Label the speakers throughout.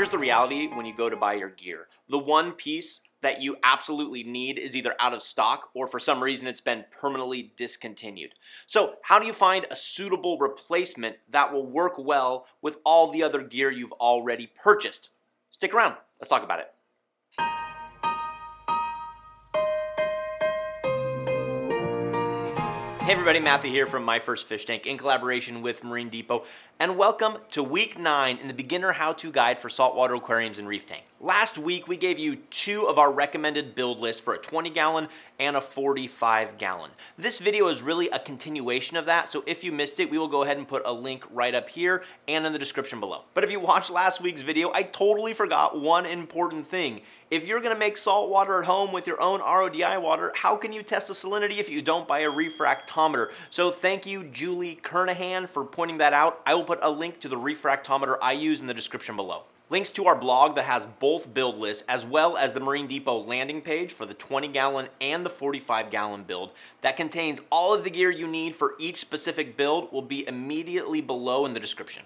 Speaker 1: Here's the reality when you go to buy your gear. The one piece that you absolutely need is either out of stock or for some reason it's been permanently discontinued. So how do you find a suitable replacement that will work well with all the other gear you've already purchased? Stick around, let's talk about it. Hey everybody, Matthew here from My First Fish Tank in collaboration with Marine Depot, and welcome to week nine in the beginner how-to guide for saltwater aquariums and reef tank. Last week we gave you two of our recommended build lists for a 20 gallon and a 45 gallon. This video is really a continuation of that, so if you missed it, we will go ahead and put a link right up here and in the description below. But if you watched last week's video, I totally forgot one important thing. If you're gonna make salt water at home with your own RODI water, how can you test the salinity if you don't buy a refractometer? So thank you, Julie Kernahan, for pointing that out. I will put a link to the refractometer I use in the description below. Links to our blog that has both build lists as well as the Marine Depot landing page for the 20 gallon and the 45 gallon build that contains all of the gear you need for each specific build will be immediately below in the description.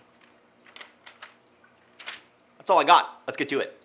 Speaker 1: That's all I got. Let's get to it.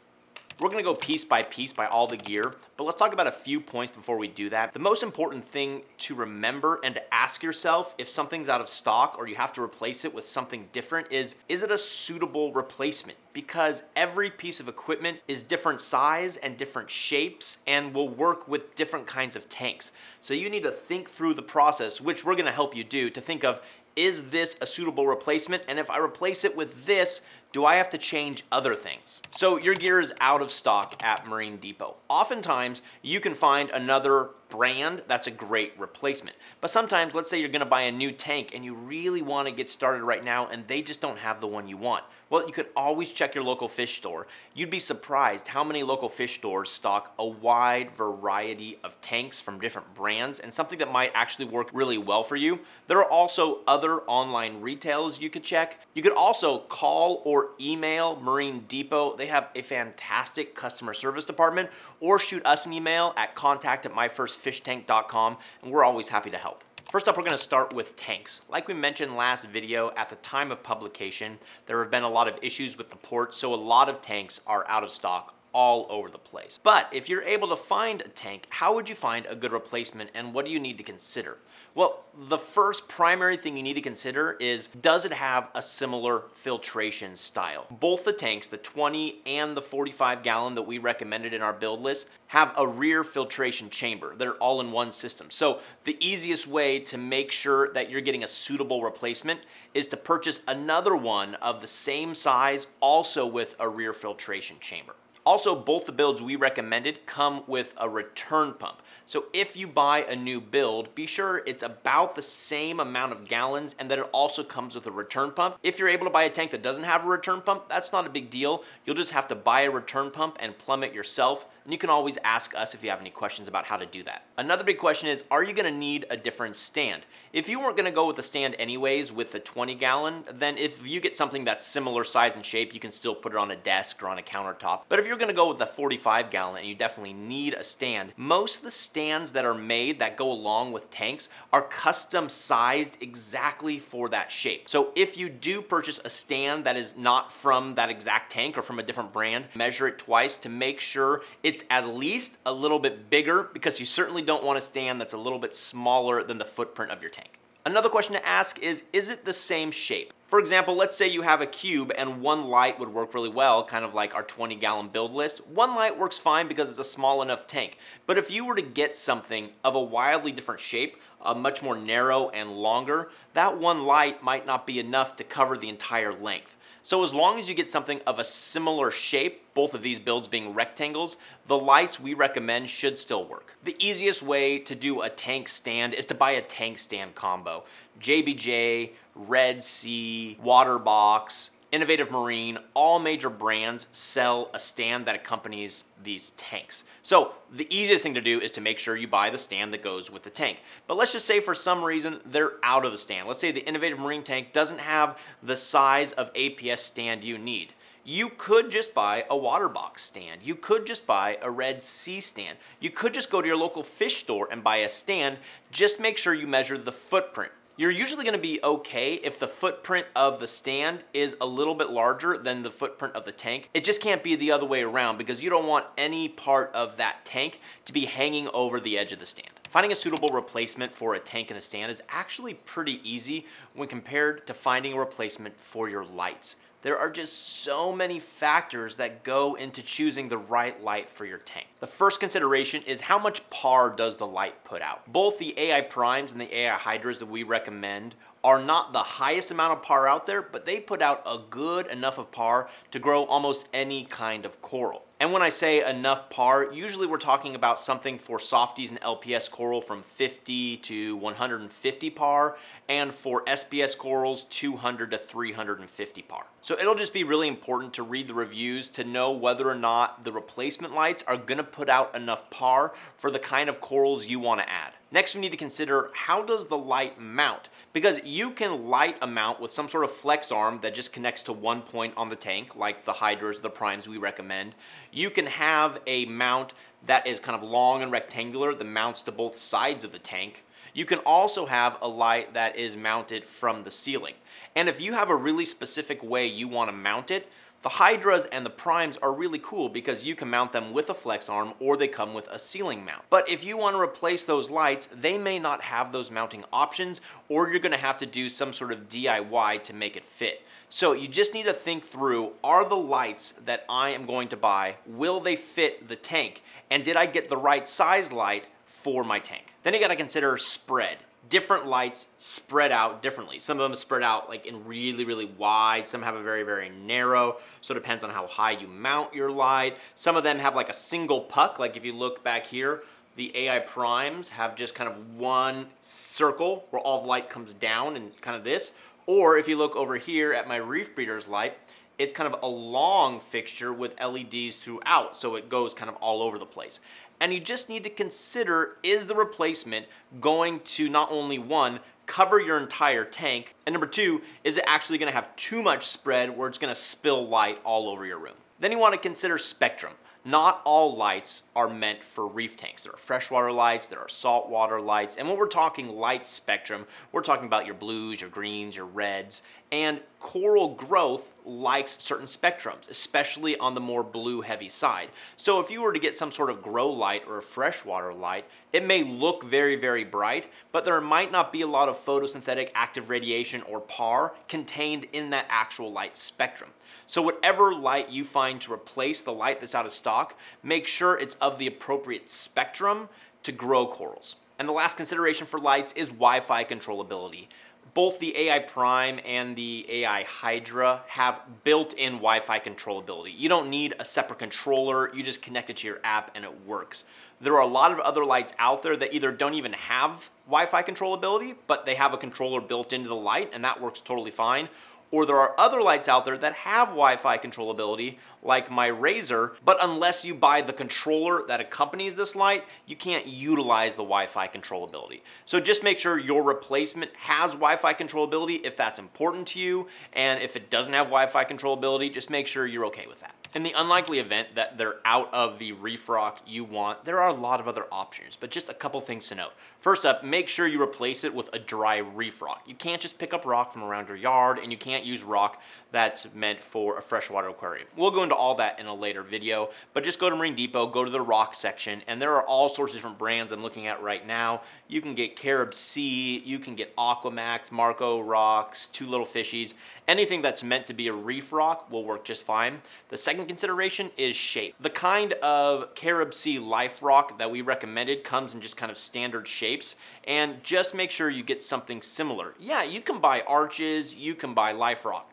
Speaker 1: We're gonna go piece by piece by all the gear, but let's talk about a few points before we do that. The most important thing to remember and to ask yourself if something's out of stock or you have to replace it with something different is, is it a suitable replacement? Because every piece of equipment is different size and different shapes and will work with different kinds of tanks. So you need to think through the process, which we're gonna help you do, to think of, is this a suitable replacement? And if I replace it with this, do I have to change other things? So your gear is out of stock at Marine Depot. Oftentimes, you can find another brand that's a great replacement. But sometimes, let's say you're gonna buy a new tank and you really wanna get started right now and they just don't have the one you want. Well, you could always check your local fish store. You'd be surprised how many local fish stores stock a wide variety of tanks from different brands and something that might actually work really well for you. There are also other online retails you could check. You could also call or email Marine Depot. They have a fantastic customer service department or shoot us an email at contact at myfirstfishtank.com and we're always happy to help. First up, we're gonna start with tanks. Like we mentioned last video, at the time of publication, there have been a lot of issues with the port, so a lot of tanks are out of stock all over the place. But if you're able to find a tank, how would you find a good replacement and what do you need to consider? Well, the first primary thing you need to consider is does it have a similar filtration style? Both the tanks, the 20 and the 45 gallon that we recommended in our build list, have a rear filtration chamber. They're all in one system. So the easiest way to make sure that you're getting a suitable replacement is to purchase another one of the same size, also with a rear filtration chamber. Also, both the builds we recommended come with a return pump. So if you buy a new build, be sure it's about the same amount of gallons and that it also comes with a return pump. If you're able to buy a tank that doesn't have a return pump, that's not a big deal. You'll just have to buy a return pump and plumb it yourself and you can always ask us if you have any questions about how to do that. Another big question is, are you gonna need a different stand? If you weren't gonna go with the stand anyways with the 20 gallon, then if you get something that's similar size and shape, you can still put it on a desk or on a countertop. But if you're gonna go with the 45 gallon and you definitely need a stand, most of the stands that are made that go along with tanks are custom sized exactly for that shape. So if you do purchase a stand that is not from that exact tank or from a different brand, measure it twice to make sure it's it's at least a little bit bigger because you certainly don't want a stand that's a little bit smaller than the footprint of your tank. Another question to ask is, is it the same shape? For example, let's say you have a cube and one light would work really well, kind of like our 20 gallon build list. One light works fine because it's a small enough tank. But if you were to get something of a wildly different shape, a much more narrow and longer, that one light might not be enough to cover the entire length. So as long as you get something of a similar shape, both of these builds being rectangles, the lights we recommend should still work. The easiest way to do a tank stand is to buy a tank stand combo. JBJ, Red Sea, Waterbox, Innovative Marine, all major brands sell a stand that accompanies these tanks. So the easiest thing to do is to make sure you buy the stand that goes with the tank. But let's just say for some reason they're out of the stand. Let's say the Innovative Marine tank doesn't have the size of APS stand you need. You could just buy a Waterbox stand. You could just buy a Red Sea stand. You could just go to your local fish store and buy a stand. Just make sure you measure the footprint. You're usually gonna be okay if the footprint of the stand is a little bit larger than the footprint of the tank. It just can't be the other way around because you don't want any part of that tank to be hanging over the edge of the stand. Finding a suitable replacement for a tank and a stand is actually pretty easy when compared to finding a replacement for your lights. There are just so many factors that go into choosing the right light for your tank. The first consideration is how much par does the light put out. Both the AI primes and the AI hydras that we recommend are not the highest amount of par out there, but they put out a good enough of par to grow almost any kind of coral. And when I say enough par, usually we're talking about something for softies and LPS coral from 50 to 150 par, and for SPS corals, 200 to 350 par. So it'll just be really important to read the reviews to know whether or not the replacement lights are gonna put out enough par for the kind of corals you wanna add. Next, we need to consider how does the light mount? Because you can light a mount with some sort of flex arm that just connects to one point on the tank, like the hydras, the primes we recommend. You can have a mount that is kind of long and rectangular that mounts to both sides of the tank. You can also have a light that is mounted from the ceiling. And if you have a really specific way you want to mount it, the Hydras and the Primes are really cool because you can mount them with a flex arm or they come with a ceiling mount. But if you want to replace those lights, they may not have those mounting options or you're going to have to do some sort of DIY to make it fit. So you just need to think through, are the lights that I am going to buy, will they fit the tank? And did I get the right size light for my tank? Then you got to consider spread different lights spread out differently. Some of them spread out like in really, really wide. Some have a very, very narrow. So it depends on how high you mount your light. Some of them have like a single puck. Like if you look back here, the AI primes have just kind of one circle where all the light comes down and kind of this. Or if you look over here at my Reef Breeders light, it's kind of a long fixture with LEDs throughout, so it goes kind of all over the place and you just need to consider is the replacement going to not only one, cover your entire tank, and number two, is it actually gonna have too much spread where it's gonna spill light all over your room. Then you wanna consider spectrum. Not all lights are meant for reef tanks. There are freshwater lights, there are saltwater lights, and when we're talking light spectrum, we're talking about your blues, your greens, your reds, and coral growth likes certain spectrums, especially on the more blue heavy side. So if you were to get some sort of grow light or a freshwater light, it may look very, very bright, but there might not be a lot of photosynthetic active radiation or PAR contained in that actual light spectrum. So whatever light you find to replace the light that's out of stock, make sure it's of the appropriate spectrum to grow corals. And the last consideration for lights is Wi-Fi controllability both the AI Prime and the AI Hydra have built-in Wi-Fi controllability. You don't need a separate controller, you just connect it to your app and it works. There are a lot of other lights out there that either don't even have Wi-Fi controllability, but they have a controller built into the light and that works totally fine, or there are other lights out there that have Wi-Fi controllability, like my Razor, but unless you buy the controller that accompanies this light, you can't utilize the Wi-Fi controllability. So just make sure your replacement has Wi-Fi controllability if that's important to you, and if it doesn't have Wi-Fi controllability, just make sure you're okay with that. In the unlikely event that they're out of the reef rock you want, there are a lot of other options, but just a couple things to note. First up, make sure you replace it with a dry reef rock. You can't just pick up rock from around your yard, and you can't use rock that's meant for a freshwater aquarium. We'll go into all that in a later video, but just go to Marine Depot, go to the rock section, and there are all sorts of different brands I'm looking at right now. You can get Carib Sea, you can get Aquamax, Marco Rocks, Two Little Fishies. Anything that's meant to be a reef rock will work just fine. The second consideration is shape. The kind of Carib Sea Life Rock that we recommended comes in just kind of standard shapes, and just make sure you get something similar. Yeah, you can buy arches, you can buy Life Rock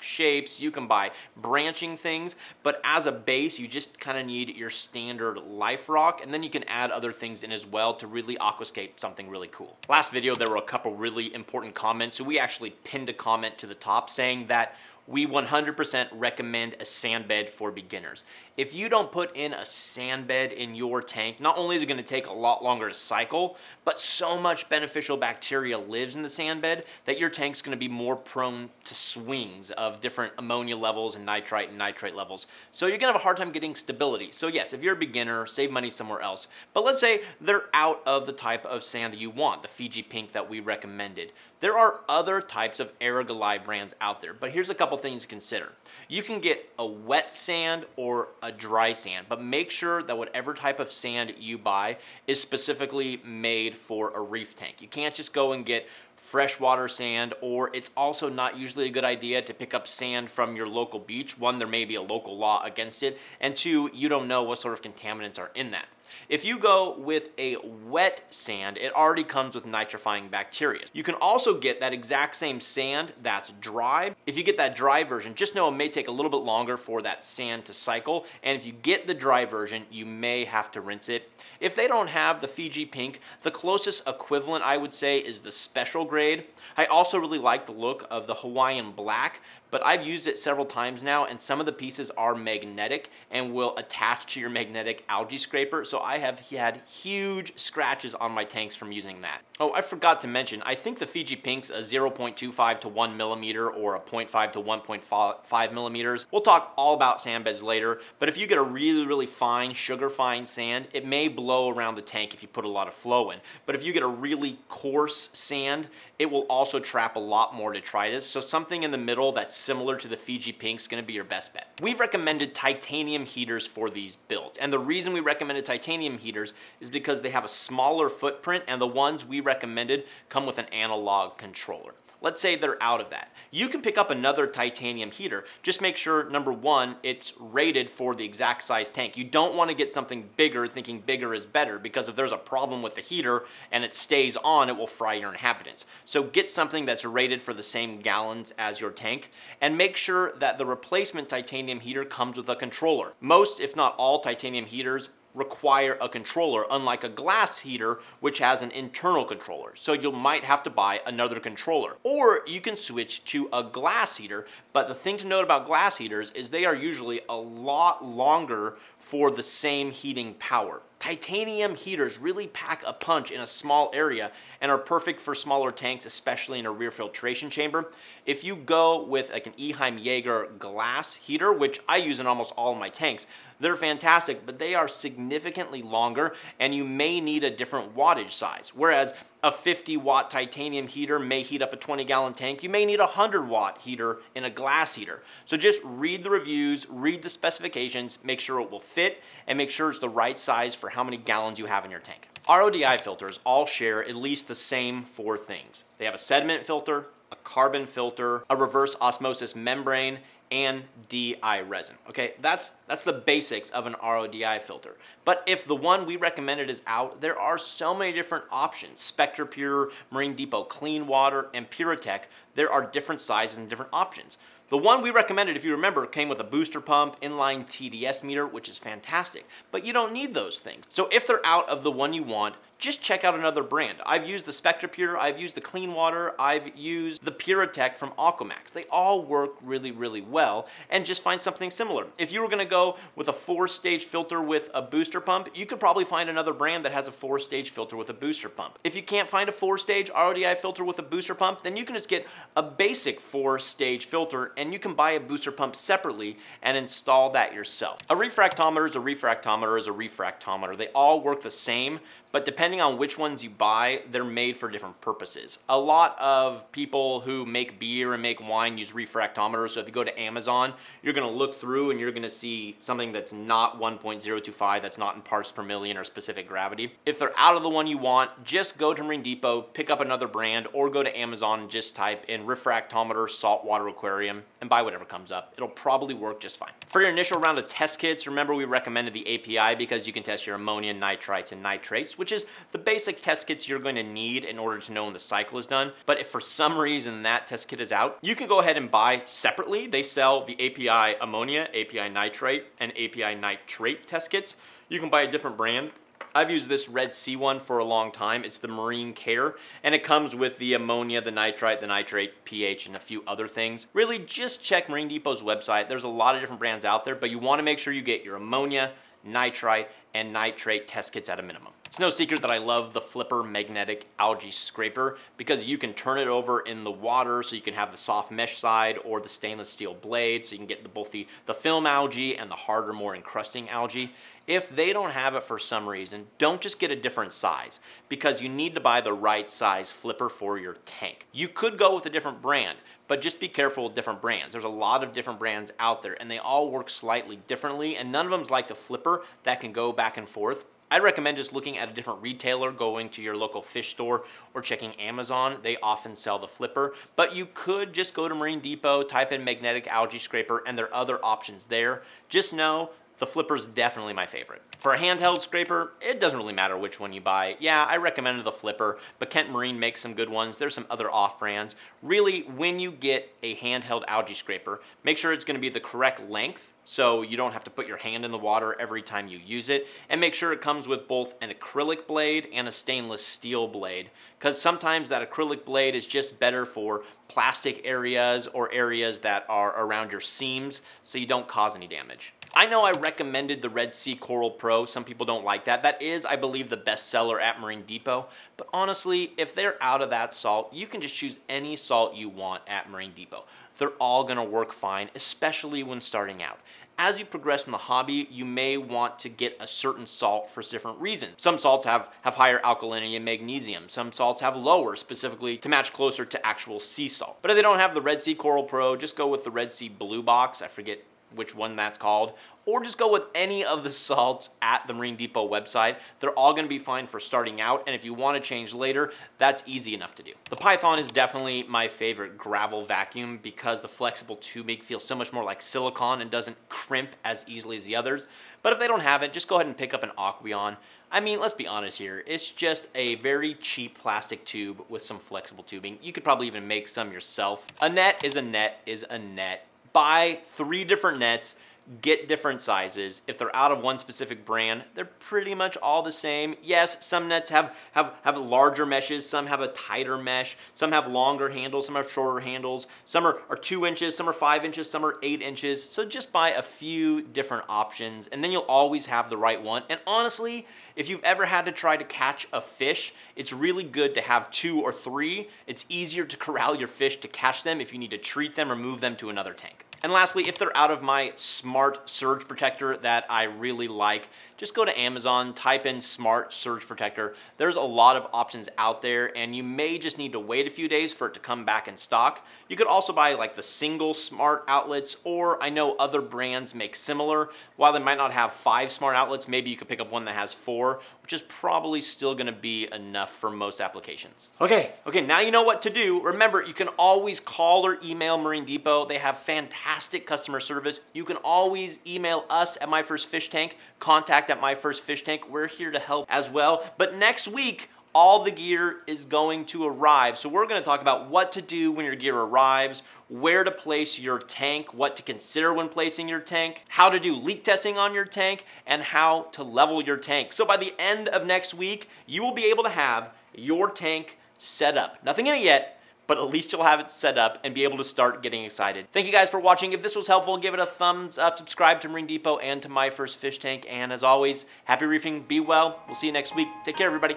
Speaker 1: you can buy branching things, but as a base, you just kind of need your standard Life Rock, and then you can add other things in as well to really aquascape something really cool. Last video, there were a couple really important comments, so we actually pinned a comment to the top saying that we 100% recommend a sand bed for beginners. If you don't put in a sand bed in your tank, not only is it going to take a lot longer to cycle, but so much beneficial bacteria lives in the sand bed that your tank's going to be more prone to swings of different ammonia levels and nitrite and nitrate levels. So you're going to have a hard time getting stability. So yes, if you're a beginner, save money somewhere else. But let's say they're out of the type of sand that you want, the Fiji pink that we recommended. There are other types of Arag-Alive brands out there, but here's a couple things to consider. You can get a wet sand or a dry sand, but make sure that whatever type of sand you buy is specifically made for a reef tank. You can't just go and get freshwater sand, or it's also not usually a good idea to pick up sand from your local beach. One, there may be a local law against it, and two, you don't know what sort of contaminants are in that. If you go with a wet sand, it already comes with nitrifying bacteria. You can also get that exact same sand that's dry. If you get that dry version, just know it may take a little bit longer for that sand to cycle, and if you get the dry version, you may have to rinse it. If they don't have the Fiji Pink, the closest equivalent I would say is the special grade. I also really like the look of the Hawaiian Black, but I've used it several times now and some of the pieces are magnetic and will attach to your magnetic algae scraper. So I have had huge scratches on my tanks from using that. Oh, I forgot to mention, I think the Fiji Pink's a 0.25 to 1 millimeter or a 0.5 to 1.5 millimeters. We'll talk all about sand beds later, but if you get a really, really fine, sugar fine sand, it may blow around the tank if you put a lot of flow in. But if you get a really coarse sand, it will also trap a lot more detritus. So something in the middle that's similar to the Fiji Pink is gonna be your best bet. We've recommended titanium heaters for these builds. And the reason we recommended titanium heaters is because they have a smaller footprint and the ones we recommended come with an analog controller. Let's say they're out of that. You can pick up another titanium heater. Just make sure, number one, it's rated for the exact size tank. You don't want to get something bigger thinking bigger is better because if there's a problem with the heater and it stays on, it will fry your inhabitants. So get something that's rated for the same gallons as your tank and make sure that the replacement titanium heater comes with a controller. Most, if not all, titanium heaters require a controller, unlike a glass heater, which has an internal controller. So you might have to buy another controller. Or you can switch to a glass heater, but the thing to note about glass heaters is they are usually a lot longer for the same heating power. Titanium heaters really pack a punch in a small area and are perfect for smaller tanks, especially in a rear filtration chamber. If you go with like an Eheim Jaeger glass heater, which I use in almost all of my tanks, they're fantastic, but they are significantly longer and you may need a different wattage size. Whereas a 50 watt titanium heater may heat up a 20 gallon tank. You may need a 100 watt heater in a glass heater. So just read the reviews, read the specifications, make sure it will fit, and make sure it's the right size for how many gallons you have in your tank. RODI filters all share at least the same four things. They have a sediment filter, a carbon filter, a reverse osmosis membrane, and DI resin. Okay, that's that's the basics of an RODI filter. But if the one we recommended is out, there are so many different options. SpectraPure, Marine Depot Clean Water, and Puratech, there are different sizes and different options. The one we recommended, if you remember, came with a booster pump, inline TDS meter, which is fantastic. But you don't need those things. So if they're out of the one you want, just check out another brand. I've used the SpectraPure, I've used the Clean Water, I've used the Puratech from Aquamax. They all work really, really well, and just find something similar. If you were gonna go with a four-stage filter with a booster pump, you could probably find another brand that has a four-stage filter with a booster pump. If you can't find a four-stage RODI filter with a booster pump, then you can just get a basic four-stage filter, and you can buy a booster pump separately and install that yourself. A refractometer is a refractometer is a refractometer. They all work the same, but depending on which ones you buy, they're made for different purposes. A lot of people who make beer and make wine use refractometers, so if you go to Amazon, you're gonna look through and you're gonna see something that's not 1.025, that's not in parts per million or specific gravity. If they're out of the one you want, just go to Marine Depot, pick up another brand, or go to Amazon and just type in refractometer saltwater aquarium and buy whatever comes up. It'll probably work just fine. For your initial round of test kits, remember we recommended the API because you can test your ammonia, nitrites, and nitrates, which is the basic test kits you're going to need in order to know when the cycle is done. But if for some reason that test kit is out, you can go ahead and buy separately. They sell the API ammonia, API nitrate, and API nitrate test kits. You can buy a different brand I've used this Red Sea one for a long time. It's the Marine Care, and it comes with the ammonia, the nitrite, the nitrate, pH, and a few other things. Really, just check Marine Depot's website. There's a lot of different brands out there, but you want to make sure you get your ammonia, nitrite, and nitrate test kits at a minimum. It's no secret that I love the Flipper Magnetic Algae Scraper because you can turn it over in the water so you can have the soft mesh side or the stainless steel blade so you can get the, both the, the film algae and the harder, more encrusting algae. If they don't have it for some reason, don't just get a different size because you need to buy the right size flipper for your tank. You could go with a different brand, but just be careful with different brands. There's a lot of different brands out there and they all work slightly differently and none of them's like the flipper that can go back and forth. I'd recommend just looking at a different retailer, going to your local fish store or checking Amazon. They often sell the flipper, but you could just go to Marine Depot, type in magnetic algae scraper, and there are other options there. Just know the flipper is definitely my favorite. For a handheld scraper, it doesn't really matter which one you buy. Yeah, I recommend the flipper, but Kent Marine makes some good ones. There's some other off brands. Really, when you get a handheld algae scraper, make sure it's gonna be the correct length so you don't have to put your hand in the water every time you use it. And make sure it comes with both an acrylic blade and a stainless steel blade because sometimes that acrylic blade is just better for plastic areas or areas that are around your seams so you don't cause any damage. I know I recommended the Red Sea Coral Pro. Some people don't like that. That is, I believe, the best seller at Marine Depot. But honestly, if they're out of that salt, you can just choose any salt you want at Marine Depot. They're all gonna work fine, especially when starting out. As you progress in the hobby, you may want to get a certain salt for different reasons. Some salts have, have higher alkalinity and magnesium. Some salts have lower, specifically to match closer to actual sea salt. But if they don't have the Red Sea Coral Pro, just go with the Red Sea Blue Box. I forget which one that's called, or just go with any of the salts at the Marine Depot website. They're all gonna be fine for starting out, and if you wanna change later, that's easy enough to do. The Python is definitely my favorite gravel vacuum because the flexible tubing feels so much more like silicone and doesn't crimp as easily as the others. But if they don't have it, just go ahead and pick up an Aqueon. I mean, let's be honest here. It's just a very cheap plastic tube with some flexible tubing. You could probably even make some yourself. A net is a net is a net buy three different nets, get different sizes. If they're out of one specific brand, they're pretty much all the same. Yes, some nets have, have, have larger meshes, some have a tighter mesh, some have longer handles, some have shorter handles, some are, are two inches, some are five inches, some are eight inches. So just buy a few different options and then you'll always have the right one. And honestly, if you've ever had to try to catch a fish, it's really good to have two or three. It's easier to corral your fish to catch them if you need to treat them or move them to another tank. And lastly, if they're out of my smart surge protector that I really like, just go to Amazon, type in smart surge protector. There's a lot of options out there and you may just need to wait a few days for it to come back in stock. You could also buy like the single smart outlets or I know other brands make similar. While they might not have five smart outlets, maybe you could pick up one that has four, which is probably still gonna be enough for most applications. Okay, okay, now you know what to do. Remember, you can always call or email Marine Depot. They have fantastic customer service. You can always email us at My First Fish Tank, contact at My First Fish Tank. We're here to help as well. But next week, all the gear is going to arrive. So we're gonna talk about what to do when your gear arrives, where to place your tank, what to consider when placing your tank, how to do leak testing on your tank, and how to level your tank. So by the end of next week, you will be able to have your tank set up. Nothing in it yet, but at least you'll have it set up and be able to start getting excited. Thank you guys for watching. If this was helpful, give it a thumbs up, subscribe to Marine Depot and to My First Fish Tank, and as always, happy reefing, be well. We'll see you next week. Take care, everybody.